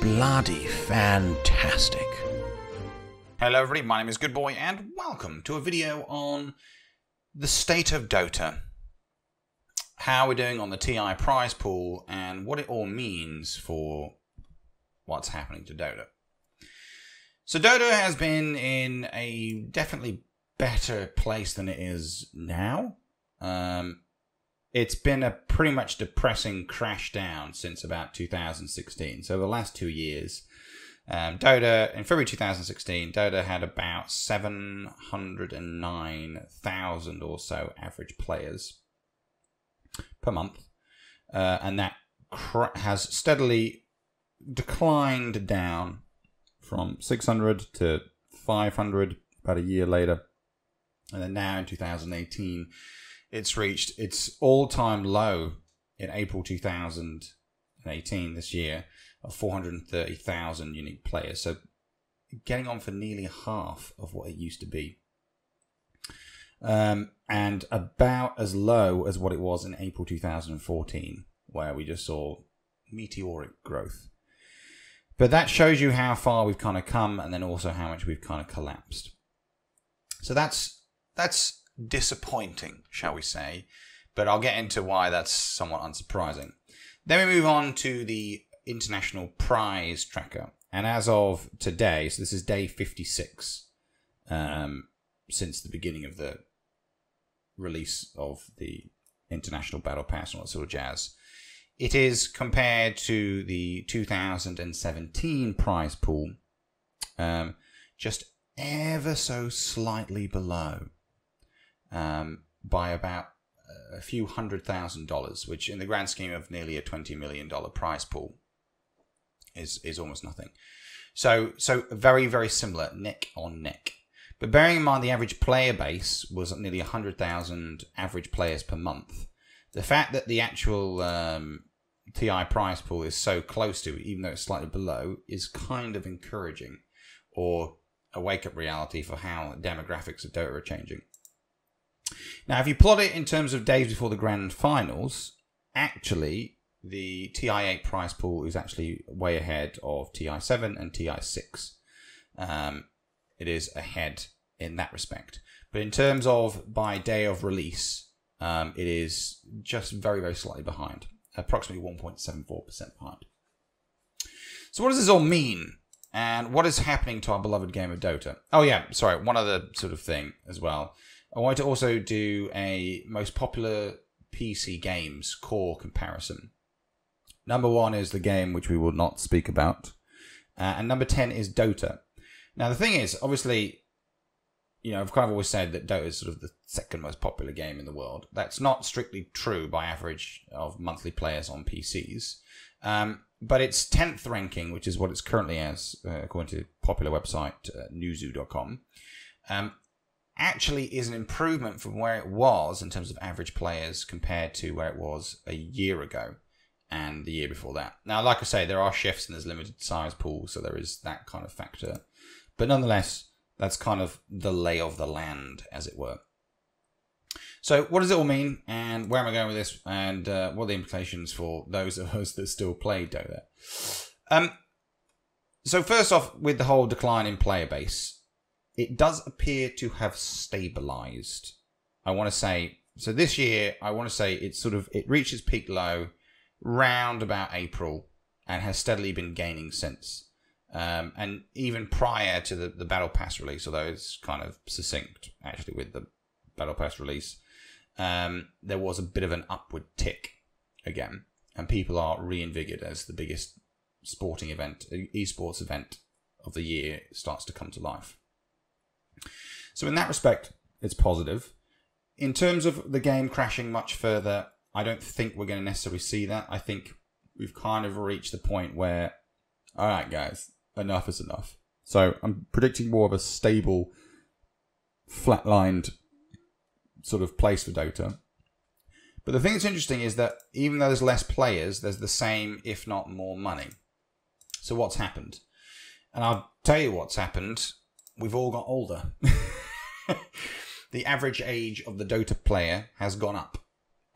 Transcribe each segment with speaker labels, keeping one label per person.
Speaker 1: bloody fantastic.
Speaker 2: Hello everybody, my name is Goodboy and welcome to a video on the state of Dota. How we're doing on the TI prize pool and what it all means for what's happening to Dota. So Dota has been in a definitely better place than it is now. Um, it's been a pretty much depressing crash down since about 2016. So the last two years, um, Dota in February 2016, Dota had about 709,000 or so average players per month, uh, and that has steadily declined down from 600 to 500 about a year later, and then now in 2018 it's reached its all-time low in April 2018 this year of 430,000 unique players. So getting on for nearly half of what it used to be. Um, and about as low as what it was in April 2014, where we just saw meteoric growth. But that shows you how far we've kind of come and then also how much we've kind of collapsed. So that's that's disappointing, shall we say. But I'll get into why that's somewhat unsurprising. Then we move on to the international prize tracker. And as of today, so this is day 56 um, since the beginning of the release of the international battle pass and all that sort of jazz. It is compared to the 2017 prize pool, um, just ever so slightly below um, by about a few hundred thousand dollars, which in the grand scheme of nearly a $20 million prize pool is, is almost nothing. So, so very, very similar, neck on neck. But bearing in mind the average player base was nearly 100,000 average players per month, the fact that the actual um, TI prize pool is so close to, even though it's slightly below, is kind of encouraging or a wake up reality for how demographics of Dota are changing. Now, if you plot it in terms of days before the grand finals, actually, the TI8 prize pool is actually way ahead of TI7 and TI6. Um, it is ahead in that respect. But in terms of by day of release, um, it is just very, very slightly behind, approximately 1.74% behind. So, what does this all mean? And what is happening to our beloved game of Dota? Oh, yeah, sorry, one other sort of thing as well. I wanted to also do a most popular PC games core comparison. Number one is the game which we will not speak about, uh, and number 10 is Dota. Now, the thing is, obviously, you know, I've kind of always said that Dota is sort of the second most popular game in the world. That's not strictly true by average of monthly players on PCs. Um, but its 10th ranking, which is what it's currently as, uh, according to popular website uh, newzoo.com, um, actually is an improvement from where it was in terms of average players compared to where it was a year ago and the year before that. Now, like I say, there are shifts and there's limited size pools, so there is that kind of factor. But nonetheless, that's kind of the lay of the land, as it were. So, what does it all mean, and where am I going with this, and uh, what are the implications for those of us that still play Dota? Um, so, first off, with the whole decline in player base, it does appear to have stabilized. I want to say so. This year, I want to say it's sort of it reached its peak low round about April and has steadily been gaining since. Um, and even prior to the, the Battle Pass release, although it's kind of succinct actually with the Battle Pass release, um, there was a bit of an upward tick again, and people are reinvigorated as the biggest sporting event, esports event of the year starts to come to life. So in that respect, it's positive. In terms of the game crashing much further, I don't think we're going to necessarily see that. I think we've kind of reached the point where, all right, guys, enough is enough. So I'm predicting more of a stable, flatlined sort of place for Dota. But the thing that's interesting is that even though there's less players, there's the same, if not more money. So what's happened? And I'll tell you what's happened. We've all got older. the average age of the Dota player has gone up.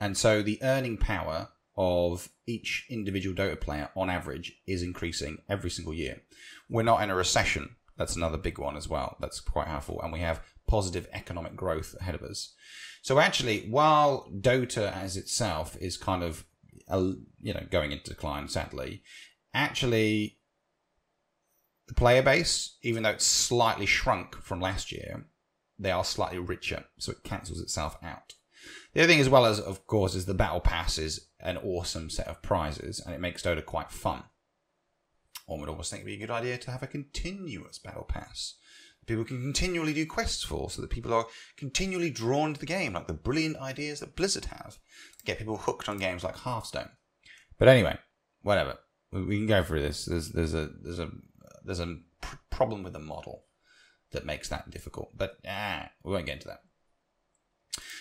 Speaker 2: And so the earning power of each individual Dota player on average is increasing every single year. We're not in a recession. That's another big one as well. That's quite helpful. And we have positive economic growth ahead of us. So actually, while Dota as itself is kind of, you know, going into decline, sadly, actually the player base, even though it's slightly shrunk from last year, they are slightly richer, so it cancels itself out. The other thing, as well as, of course, is the Battle Pass is an awesome set of prizes, and it makes Dota quite fun. One would almost think it'd be a good idea to have a continuous Battle Pass. People can continually do quests for, so that people are continually drawn to the game, like the brilliant ideas that Blizzard have. To get people hooked on games like Hearthstone. But anyway, whatever. We can go through this. There's there's a there's a there's a pr- problem with the model that makes that difficult. But ah, we won't get into that.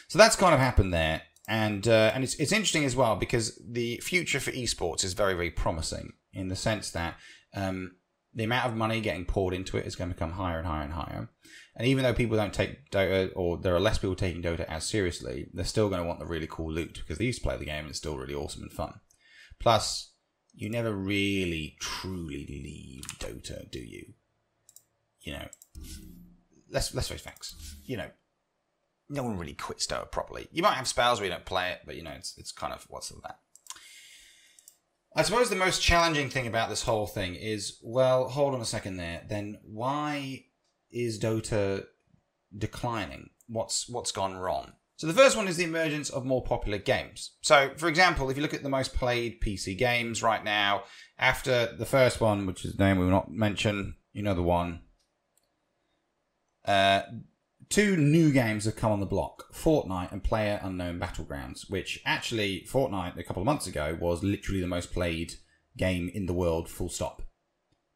Speaker 2: So that's kind of happened there, and uh, and it's it's interesting as well because the future for esports is very very promising in the sense that um, the amount of money getting poured into it is going to become higher and higher and higher. And even though people don't take Dota, or there are less people taking Dota as seriously, they're still going to want the really cool loot because they used to play the game and it's still really awesome and fun. Plus, you never really truly leave Dota, do you? You know, let's let's face facts. You know, no one really quits Dota properly. You might have spells where you don't play it, but you know, it's it's kind of what's that. I suppose the most challenging thing about this whole thing is, well, hold on a second there. Then why is Dota declining? What's what's gone wrong? So the first one is the emergence of more popular games. So, for example, if you look at the most played PC games right now, after the first one, which is the name we will not mention, you know the one. Uh, two new games have come on the block Fortnite and Player Unknown Battlegrounds, which actually, Fortnite a couple of months ago was literally the most played game in the world, full stop.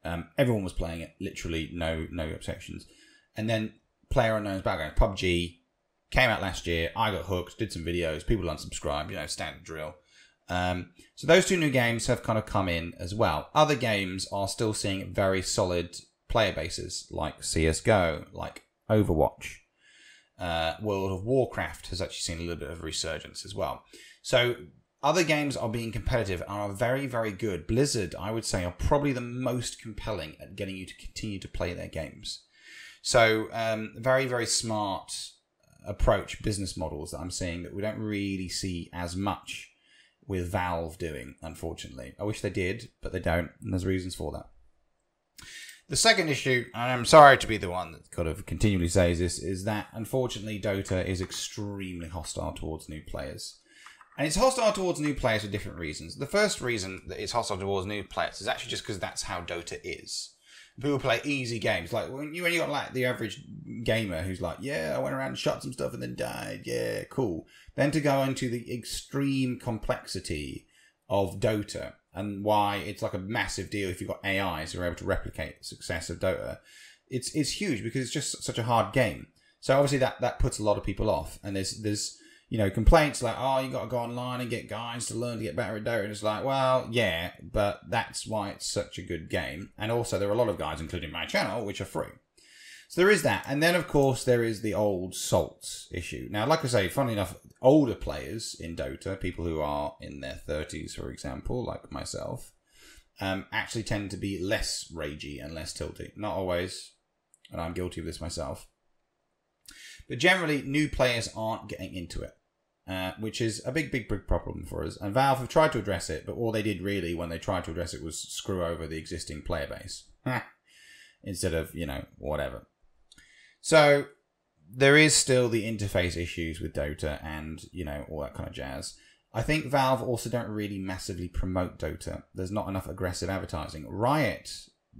Speaker 2: Um, everyone was playing it, literally, no no exceptions. And then Player Unknown's Battlegrounds, PUBG, came out last year. I got hooked, did some videos, people unsubscribed, you know, standard drill. Um, so those two new games have kind of come in as well. Other games are still seeing very solid player bases, like CS:GO, like Overwatch. Uh, World of Warcraft has actually seen a little bit of resurgence as well. So other games are being competitive and are very, very good. Blizzard, I would say, are probably the most compelling at getting you to continue to play their games. So um, very, very smart approach business models that I'm seeing that we don't really see as much with Valve doing, unfortunately. I wish they did, but they don't, and there's reasons for that. The second issue, and I'm sorry to be the one that kind of continually says this, is that unfortunately Dota is extremely hostile towards new players. And it's hostile towards new players for different reasons. The first reason that it's hostile towards new players is actually just because that's how Dota is. People play easy games. Like when you when you got like the average gamer who's like, yeah, I went around and shot some stuff and then died. Yeah, cool. Then to go into the extreme complexity of Dota and why it's like a massive deal if you've got AIs who are able to replicate the success of Dota. It's it's huge because it's just such a hard game. So obviously that that puts a lot of people off. And there's there's you know complaints like oh you got to go online and get guys to learn to get better at Dota. It's like well yeah, but that's why it's such a good game. And also there are a lot of guys, including my channel, which are free. So there is that. And then, of course, there is the old salts issue. Now, like I say, funny enough, older players in Dota, people who are in their 30s, for example, like myself, um, actually tend to be less ragey and less tilty. Not always, and I'm guilty of this myself. But generally, new players aren't getting into it. Uh, which is a big, big, big problem for us. And Valve have tried to address it, but all they did really when they tried to address it was screw over the existing player base instead of, you know, whatever. So there is still the interface issues with Dota and, you know, all that kind of jazz. I think Valve also don't really massively promote Dota. There's not enough aggressive advertising. Riot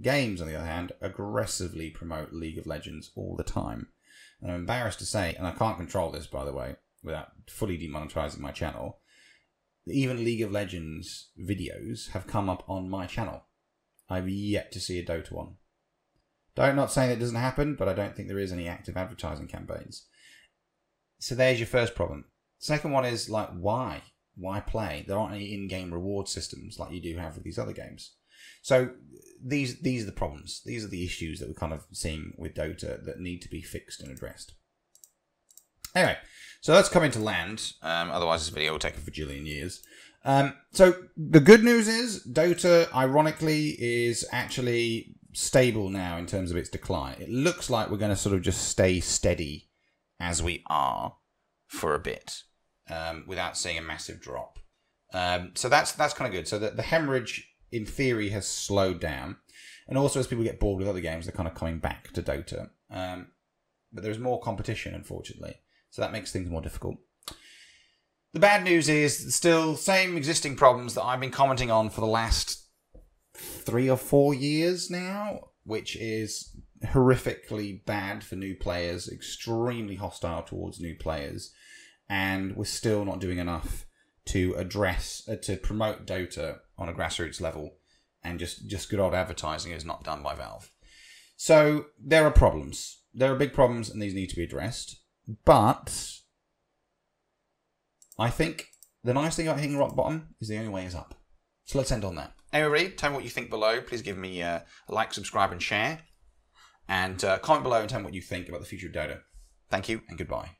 Speaker 2: Games, on the other hand, aggressively promote League of Legends all the time. And I'm embarrassed to say, and I can't control this, by the way, without fully demonetizing my channel, even League of Legends videos have come up on my channel. I've yet to see a Dota one. I'm not saying it doesn't happen, but I don't think there is any active advertising campaigns. So there's your first problem. Second one is like, why? Why play? There aren't any in-game reward systems like you do have with these other games. So these these are the problems. These are the issues that we're kind of seeing with Dota that need to be fixed and addressed. Anyway, so let's come into land. Um, otherwise, this video will take a bajillion years. Um, so the good news is Dota, ironically, is actually stable now in terms of its decline. It looks like we're going to sort of just stay steady as we are for a bit um, without seeing a massive drop. Um, so that's that's kind of good. So the, the hemorrhage, in theory, has slowed down, and also as people get bored with other games, they're kind of coming back to Dota. Um, but there's more competition, unfortunately, so that makes things more difficult. The bad news is still same existing problems that I've been commenting on for the last three or four years now, which is horrifically bad for new players, extremely hostile towards new players, and we're still not doing enough to address uh, to promote Dota on a grassroots level, and just just good old advertising is not done by Valve. So there are problems. There are big problems, and these need to be addressed. But I think the nice thing about hitting rock bottom is the only way is up. So let's end on that. Anyway, tell me what you think below. Please give me uh, a like, subscribe, and share. And uh, comment below and tell me what you think about the future of Dota. Thank you, and goodbye.